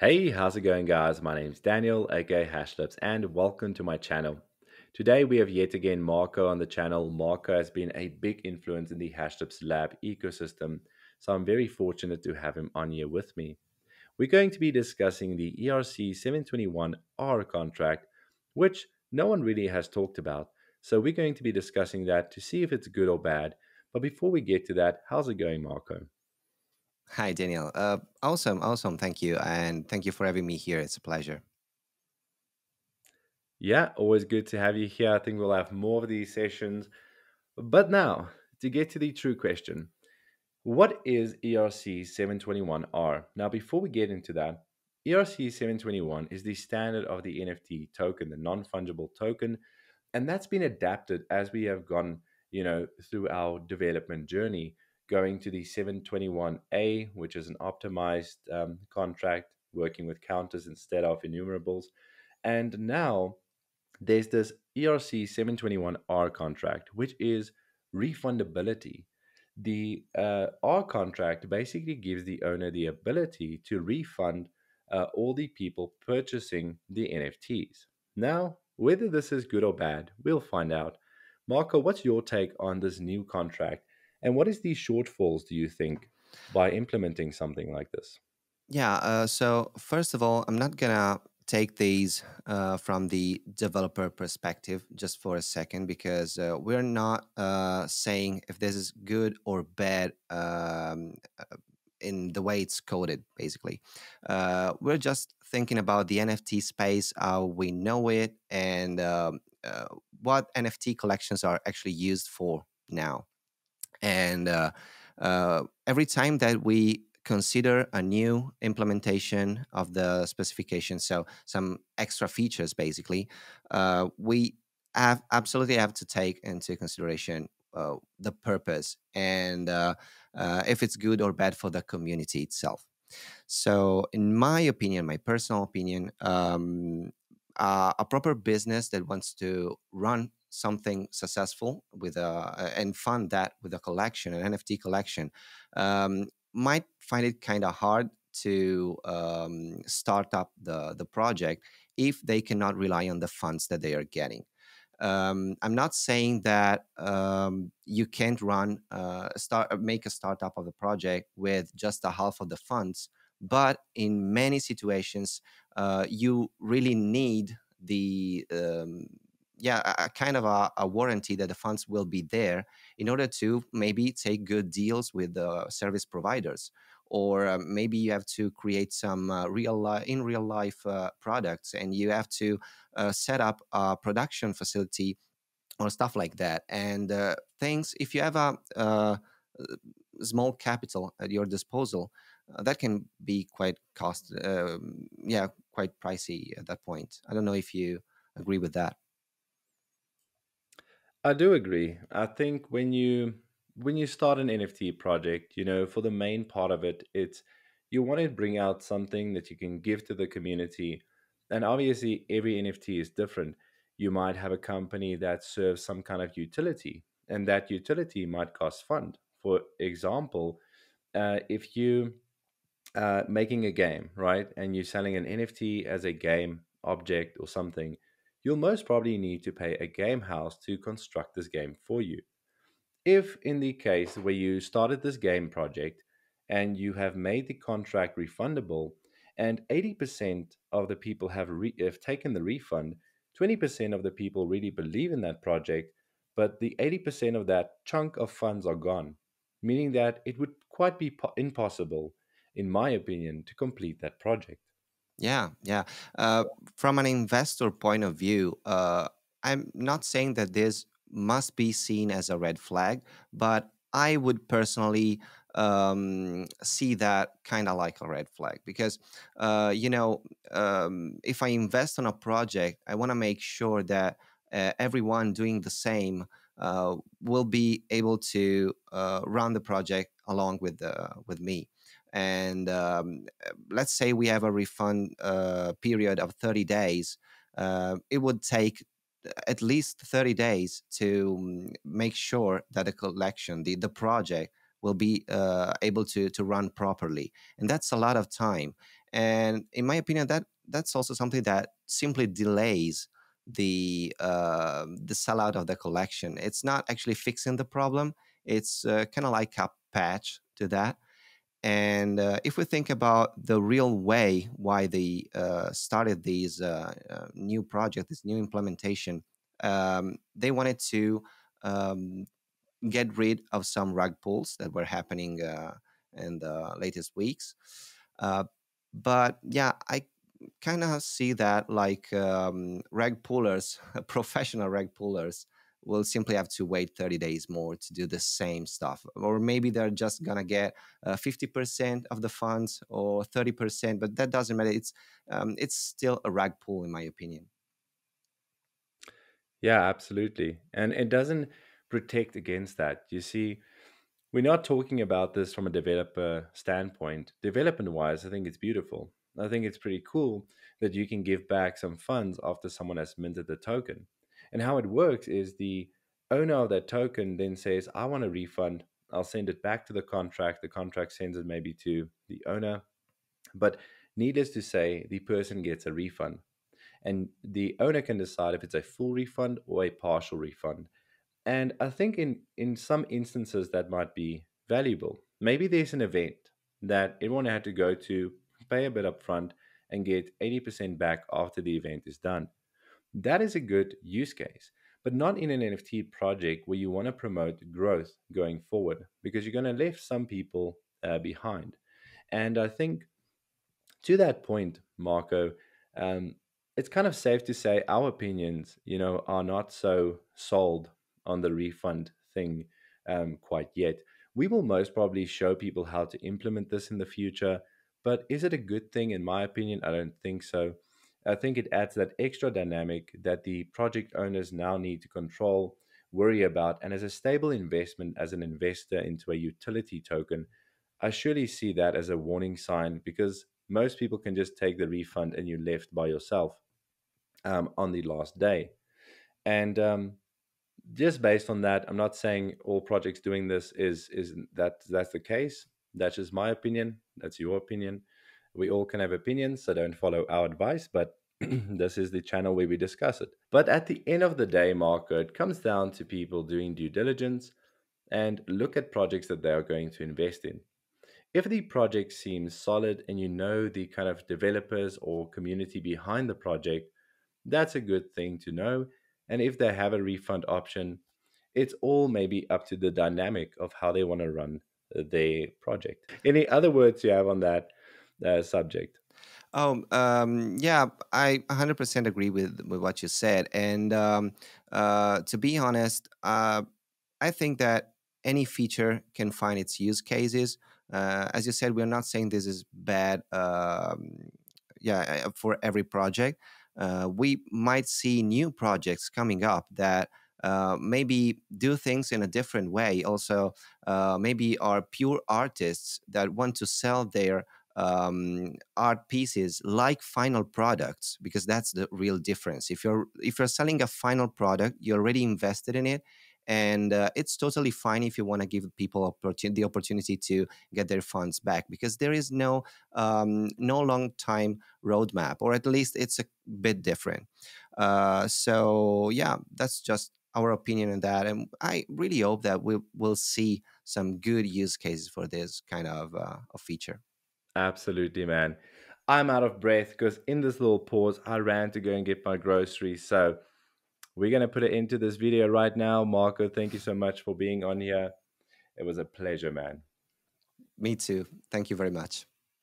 Hey, how's it going, guys? My name is Daniel, aka Hashlips, and welcome to my channel. Today, we have yet again Marco on the channel. Marco has been a big influence in the Hashlips Lab ecosystem, so I'm very fortunate to have him on here with me. We're going to be discussing the ERC 721R contract, which no one really has talked about. So, we're going to be discussing that to see if it's good or bad. But before we get to that, how's it going, Marco? Hi, Daniel. Uh, awesome, awesome. Thank you. And thank you for having me here. It's a pleasure. Yeah, always good to have you here. I think we'll have more of these sessions. But now, to get to the true question what is ERC 721R? Now, before we get into that, ERC 721 is the standard of the NFT token, the non fungible token, and that's been adapted as we have gone, you know, through our development journey, going to the 721A, which is an optimized um, contract working with counters instead of enumerables. And now there's this ERC 721R contract, which is refundability. The uh, R contract basically gives the owner the ability to refund uh, all the people purchasing the NFTs. Now, whether this is good or bad, we'll find out. Marco, what's your take on this new contract? And what is these shortfalls, do you think, by implementing something like this? Yeah. Uh, so, first of all, I'm not going to take these uh, from the developer perspective just for a second because uh, we're not uh, saying if this is good or bad um, uh, in the way it's coded basically uh, we're just thinking about the nft space how we know it and um, uh, what nft collections are actually used for now and every time that we consider a new implementation of the specification, so some extra features basically, uh, we have absolutely have to take into consideration uh, the purpose and uh, uh if it's good or bad for the community itself. So, in my opinion, my personal opinion, um, a proper business that wants to run something successful with a and fund that with a collection, an NFT collection, um, might find it kind of hard to um, start up the, the project if they cannot rely on the funds that they are getting. Um, I'm not saying that um, you can't run uh, start uh, make a startup of the project with just a half of the funds, but in many situations, uh, you really need the um, yeah a, kind of a, a, warranty that the funds will be there in order to maybe take good deals with the service providers. Or uh, maybe you have to create some uh, real li- in real life uh, products and you have to uh, set up a production facility or stuff like that. And uh, things if you have a uh, small capital at your disposal that can be quite cost um, yeah quite pricey at that point. I don't know if you agree with that I do agree. I think when you when you start an NFT project, you know, for the main part of it, it's you want to bring out something that you can give to the community. And obviously every NFT is different. You might have a company that serves some kind of utility, and that utility might cost fund. For example, uh, if you uh, making a game, right, and you're selling an NFT as a game object or something, you'll most probably need to pay a game house to construct this game for you. If, in the case where you started this game project and you have made the contract refundable, and 80% of the people have, re- have taken the refund, 20% of the people really believe in that project, but the 80% of that chunk of funds are gone, meaning that it would quite be po- impossible, in my opinion, to complete that project. Yeah, yeah. Uh, from an investor point of view, uh, I'm not saying that this must be seen as a red flag, but I would personally um, see that kind of like a red flag because, uh, you know, um, if I invest on a project, I want to make sure that uh, everyone doing the same uh, will be able to uh, run the project along with uh, with me and um, let's say we have a refund uh, period of 30 days uh, it would take at least 30 days to mm, make sure that the collection the, the project will be uh, able to, to run properly and that's a lot of time and in my opinion that that's also something that simply delays the uh, the sellout of the collection. It's not actually fixing the problem it's uh, kind of like a patch to that and uh, if we think about the real way why they uh, started these uh, uh, new project, this new implementation, um, they wanted to um, get rid of some rug pulls that were happening uh, in the latest weeks. Uh, but yeah, I kind of see that like um, rag pullers, professional rag pullers, will simply have to wait 30 days more to do the same stuff. Or maybe they're just going to get uh, 50% of the funds or 30%, but that doesn't matter. It's, um, it's still a rag pull, in my opinion. Yeah, absolutely. And it doesn't protect against that. You see, we're not talking about this from a developer standpoint. Development wise, I think it's beautiful. I think it's pretty cool that you can give back some funds after someone has minted the token. And how it works is the owner of that token then says, I want a refund. I'll send it back to the contract. The contract sends it maybe to the owner. But needless to say, the person gets a refund. And the owner can decide if it's a full refund or a partial refund. And I think in, in some instances that might be valuable. Maybe there's an event that everyone had to go to, pay a bit up front, and get 80% back after the event is done. That is a good use case, but not in an NFT project where you want to promote growth going forward because you're going to leave some people uh, behind. And I think to that point, Marco, um, it's kind of safe to say our opinions, you know, are not so sold on the refund thing um, quite yet. We will most probably show people how to implement this in the future, but is it a good thing? In my opinion, I don't think so. I think it adds that extra dynamic that the project owners now need to control, worry about, and as a stable investment as an investor into a utility token, I surely see that as a warning sign because most people can just take the refund and you're left by yourself um, on the last day. And um, just based on that, I'm not saying all projects doing this is is that that's the case. That's just my opinion. That's your opinion. We all can have opinions, so don't follow our advice, but this is the channel where we discuss it. But at the end of the day, Marco, it comes down to people doing due diligence and look at projects that they are going to invest in. If the project seems solid and you know the kind of developers or community behind the project, that's a good thing to know. And if they have a refund option, it's all maybe up to the dynamic of how they want to run their project. Any other words you have on that uh, subject? Oh, um, yeah, I 100% agree with, with what you said. And um, uh, to be honest, uh, I think that any feature can find its use cases. Uh, as you said, we're not saying this is bad um, yeah, uh, for every project. Uh, we might see new projects coming up that maybe do things in a different way. Also, maybe are pure artists that want to sell their um, art pieces like final products because that's the real difference. If you're if you're selling a final product, you're already invested in it, and uh, it's totally fine if you want to give people opportun- the opportunity to get their funds back because there is no um, no long time roadmap, or at least it's a bit different. Uh, so yeah, that's just our opinion on that, and I really hope that we will see some good use cases for this kind of, uh, of feature. Absolutely, man. I'm out of breath because in this little pause, I ran to go and get my groceries. So we're going to put it into this video right now. Marco, thank you so much for being on here. It was a pleasure, man. Me too. Thank you very much.